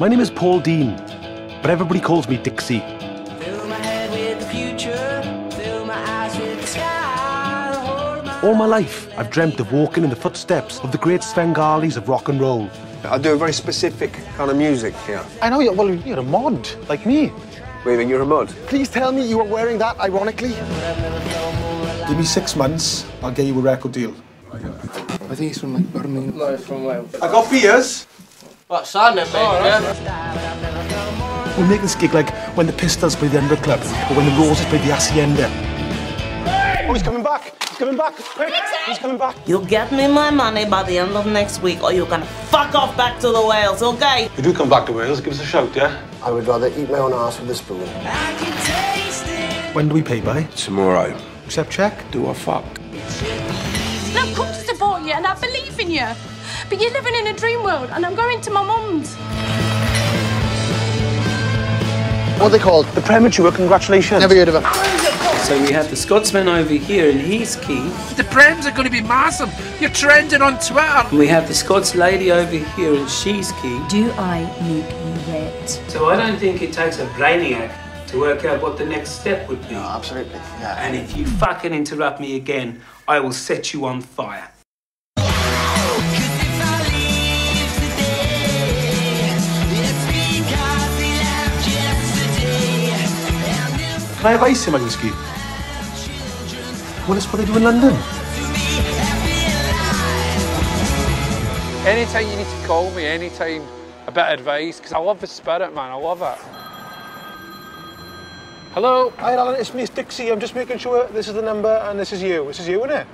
My name is Paul Dean, but everybody calls me Dixie. Fill my head with the future, fill my eyes with the sky. Hold my All my life, I've dreamt of walking in the footsteps of the great Svengalis of rock and roll. I do a very specific kind of music here. I know you're, well, you're a mod, like me. Waving, you're a mud. Please tell me you are wearing that ironically. Give me six months, I'll get you a record deal. I think he's from like Birmingham. No, it's from Wales. I got beers. What, Sandon, mate? yeah? We'll make this gig like when the Pistols play the 100 Club or when the Roses play the Hacienda. Oh, he's coming back. He's coming back. Quick, he's coming back. You'll get me my money by the end of next week or you're gonna fuck off back to the Wales, okay? If you do come back to Wales, give us a shout, yeah? I would rather eat my own ass with a spoon. I can taste it. When do we pay by? Tomorrow. Accept check? Do I fuck? And I've come to support you and I believe in you. But you're living in a dream world and I'm going to my mum's. What are they called? The premature congratulations. Never heard of him. So we have the Scotsman over here and he's key. The Prems are going to be massive. You're trending on Twitter. And we have the Scots lady over here and she's key. Do I make you wet? So I don't think it takes a brainiac to work out what the next step would be. No, Absolutely, yeah. And if you fucking interrupt me again, I will set you on fire. Can I have ice in my whiskey? Well, that's what they do in London. Anytime you need to call me, anytime a bit of advice, because I love the spirit, man. I love it. Hello? Hi, Alan. It's me, it's Dixie. I'm just making sure this is the number and this is you. This is you, isn't it?